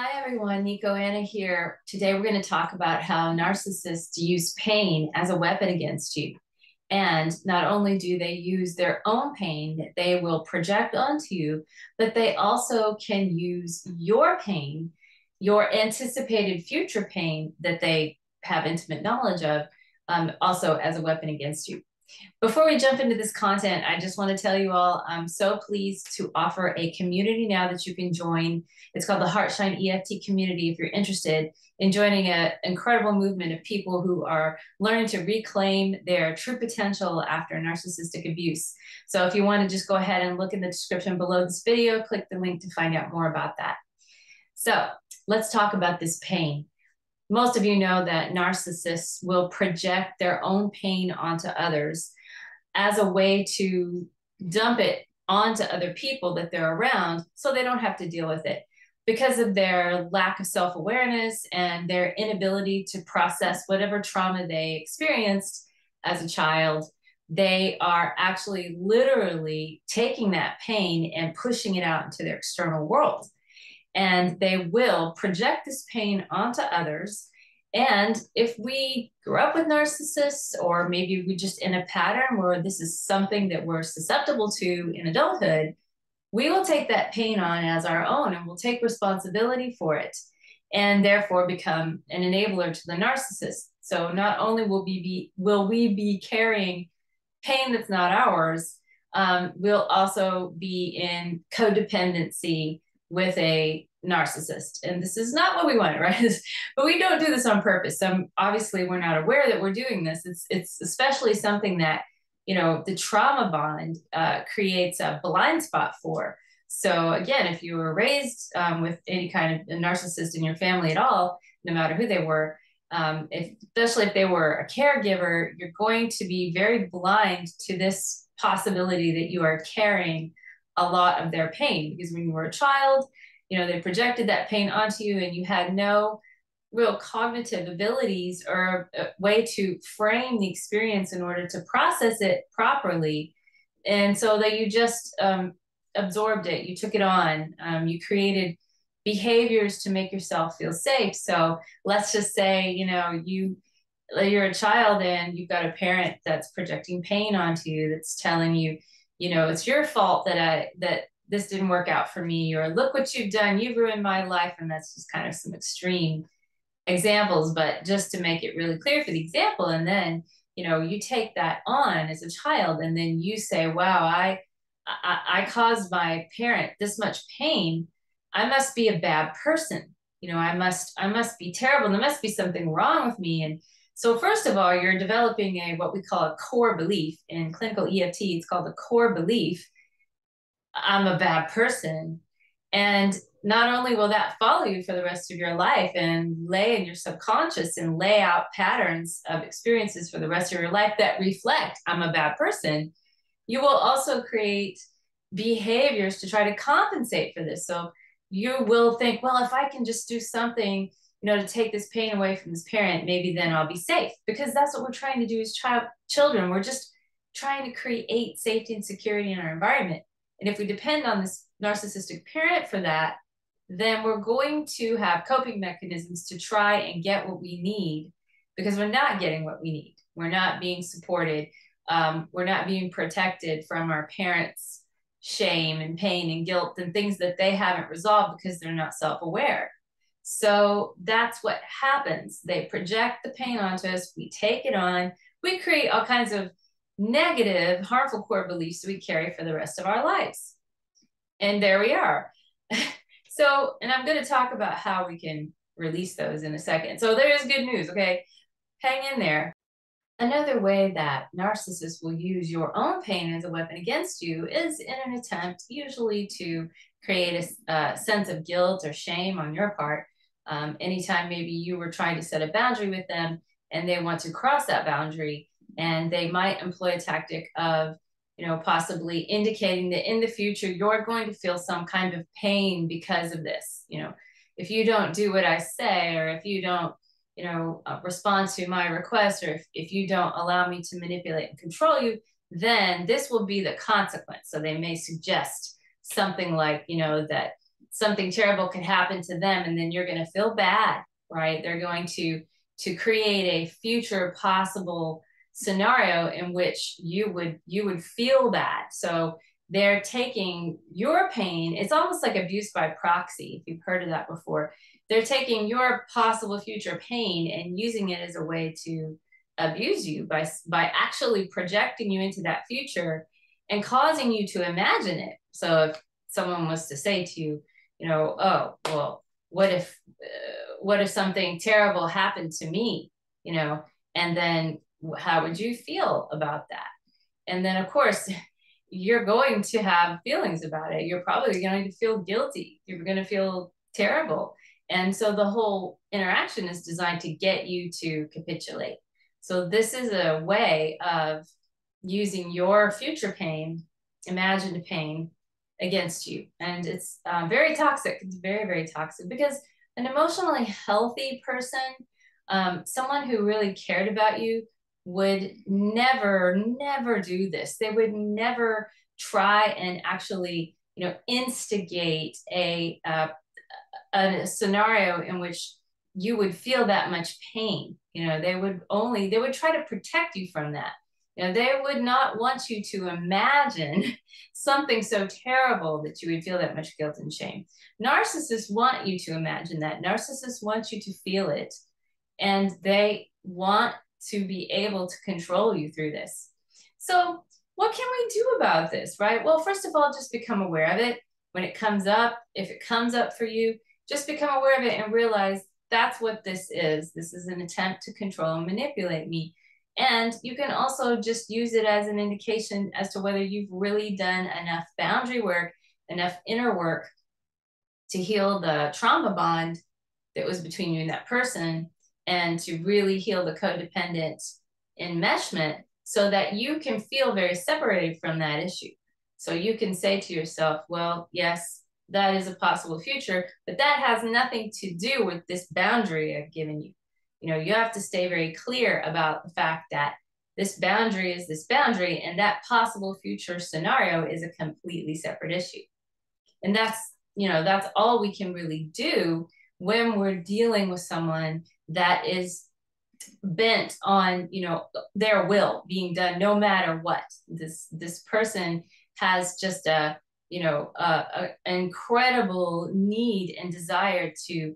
Hi everyone, Niko Ana here. Today we're going to talk about how narcissists use pain as a weapon against you. And not only do they use their own pain that they will project onto you, but they also can use your pain, your anticipated future pain that they have intimate knowledge of, um, also as a weapon against you. Before we jump into this content, I just want to tell you all I'm so pleased to offer a community now that you can join. It's called the Heartshine EFT community if you're interested in joining an incredible movement of people who are learning to reclaim their true potential after narcissistic abuse. So if you want to just go ahead and look in the description below this video, click the link to find out more about that. So let's talk about this pain most of you know that narcissists will project their own pain onto others as a way to dump it onto other people that they're around so they don't have to deal with it because of their lack of self awareness and their inability to process whatever trauma they experienced as a child. They are actually literally taking that pain and pushing it out into their external world and they will project this pain onto others. And if we grew up with narcissists, or maybe we just in a pattern where this is something that we're susceptible to in adulthood, we will take that pain on as our own and we'll take responsibility for it and therefore become an enabler to the narcissist. So not only will we be will we be carrying pain that's not ours, um, we'll also be in codependency with a narcissist. And this is not what we want, right? but we don't do this on purpose. So obviously we're not aware that we're doing this. It's it's especially something that, you know, the trauma bond uh, creates a blind spot for. So again, if you were raised um, with any kind of narcissist in your family at all, no matter who they were, um, if, especially if they were a caregiver, you're going to be very blind to this possibility that you are carrying a lot of their pain because when you were a child, you know, they projected that pain onto you and you had no real cognitive abilities or a way to frame the experience in order to process it properly. And so that you just um, absorbed it, you took it on, um, you created behaviors to make yourself feel safe. So let's just say, you know, you you're a child and you've got a parent that's projecting pain onto you that's telling you you know it's your fault that i that this didn't work out for me or look what you've done you've ruined my life. And that's just kind of some extreme examples but just to make it really clear for the example and then you know you take that on as a child and then you say wow i i, I caused my parent this much pain. I must be a bad person. You know i must i must be terrible. There must be something wrong with me. And so first of all, you're developing a what we call a core belief in clinical EFT. It's called a core belief. I'm a bad person. And not only will that follow you for the rest of your life and lay in your subconscious and lay out patterns of experiences for the rest of your life that reflect I'm a bad person, you will also create behaviors to try to compensate for this. So you will think, well, if I can just do something you know, to take this pain away from this parent, maybe then I'll be safe. Because that's what we're trying to do as child children. We're just trying to create safety and security in our environment. And if we depend on this narcissistic parent for that, then we're going to have coping mechanisms to try and get what we need because we're not getting what we need. We're not being supported. Um, we're not being protected from our parents' shame and pain and guilt and things that they haven't resolved because they're not self aware. So that's what happens. They project the pain onto us, we take it on, we create all kinds of negative, harmful core beliefs we carry for the rest of our lives. And there we are. so, and I'm going to talk about how we can release those in a second. So, there is good news, okay? Hang in there. Another way that narcissists will use your own pain as a weapon against you is in an attempt, usually to create a, a uh, sense of guilt or shame on your part um, anytime maybe you were trying to set a boundary with them and they want to cross that boundary, and they might employ a tactic of, you know, possibly indicating that in the future you're going to feel some kind of pain because of this. You know, if you don't do what I say, or if you don't, you know, uh, respond to my request, or if, if you don't allow me to manipulate and control you, then this will be the consequence. So they may suggest something like, you know, that something terrible could happen to them and then you're going to feel bad right? They're going to to create a future possible scenario in which you would you would feel bad. So they're taking your pain it's almost like abuse by proxy if you've heard of that before. They're taking your possible future pain and using it as a way to abuse you by by actually projecting you into that future and causing you to imagine it. So if someone was to say to you you know oh well what if uh, what if something terrible happened to me you know? And then how would you feel about that? And then of course you're going to have feelings about it. You're probably going to feel guilty. You're going to feel terrible. And so the whole interaction is designed to get you to capitulate. So this is a way of using your future pain imagined pain against you. And it's uh, very toxic. It's very very toxic because an emotionally healthy person um, someone who really cared about you would never never do this. They would never try and actually you know instigate a uh, a scenario in which you would feel that much pain. You know they would only they would try to protect you from that know, they would not want you to imagine something so terrible that you would feel that much guilt and shame. Narcissists want you to imagine that. Narcissists want you to feel it. And they want to be able to control you through this. So, what can we do about this, right? Well, first of all, just become aware of it. When it comes up, if it comes up for you, just become aware of it and realize that's what this is. This is an attempt to control and manipulate me. And you can also just use it as an indication as to whether you've really done enough boundary work, enough inner work to heal the trauma bond that was between you and that person and to really heal the codependent enmeshment so that you can feel very separated from that issue. So you can say to yourself, well, yes, that is a possible future, but that has nothing to do with this boundary I've given you you know you have to stay very clear about the fact that this boundary is this boundary and that possible future scenario is a completely separate issue. And that's you know that's all we can really do when we're dealing with someone that is bent on you know their will being done no matter what. This this person has just a you know a, a incredible need and desire to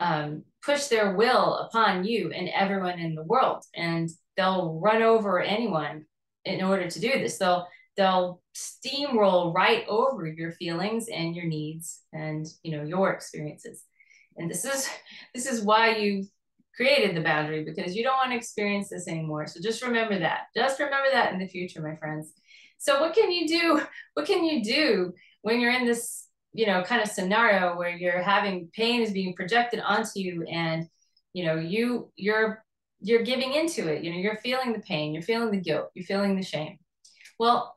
um, push their will upon you and everyone in the world. And they'll run over anyone in order to do this. They'll they'll steamroll right over your feelings and your needs and you know your experiences. And this is this is why you created the boundary because you don't want to experience this anymore. So just remember that. Just remember that in the future my friends. So what can you do what can you do when you're in this you know kind of scenario where you're having pain is being projected onto you and you know you you're you're giving into it. You know you're feeling the pain you're feeling the guilt you're feeling the shame. Well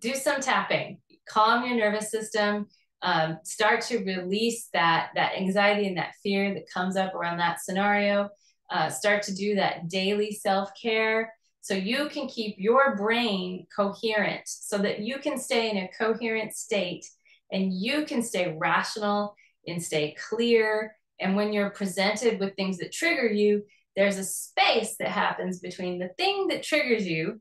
do some tapping calm your nervous system um, start to release that that anxiety and that fear that comes up around that scenario. Uh, start to do that daily self-care so you can keep your brain coherent so that you can stay in a coherent state and you can stay rational and stay clear. And when you're presented with things that trigger you, there's a space that happens between the thing that triggers you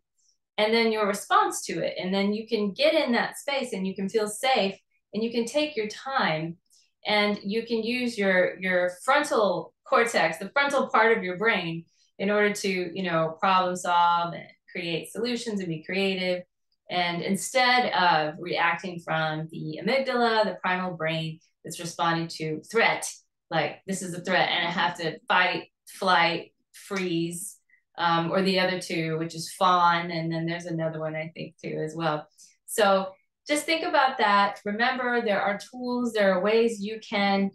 and then your response to it. And then you can get in that space and you can feel safe and you can take your time and you can use your your frontal cortex, the frontal part of your brain in order to, you know, problem solve and create solutions and be creative and instead of reacting from the amygdala, the primal brain that's responding to threat, like this is a threat and I have to fight, flight, freeze, um, or the other two, which is fawn. And then there's another one, I think, too, as well. So just think about that. Remember, there are tools, there are ways you can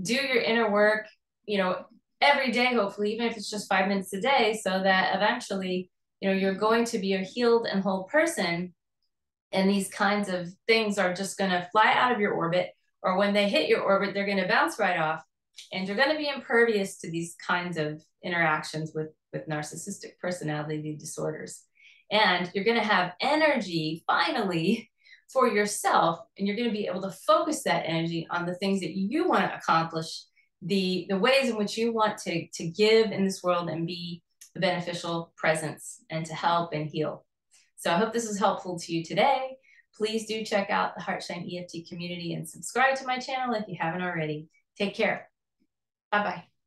do your inner work, you know, every day, hopefully, even if it's just five minutes a day, so that eventually you know you're going to be a healed and whole person and these kinds of things are just going to fly out of your orbit or when they hit your orbit they're going to bounce right off and you're going to be impervious to these kinds of interactions with with narcissistic personality disorders. And you're going to have energy finally for yourself and you're going to be able to focus that energy on the things that you want to accomplish the the ways in which you want to to give in this world and be beneficial presence and to help and heal. So i hope this is helpful to you today. Please do check out the heartshine eft community and subscribe to my channel if you haven't already. Take care. Bye bye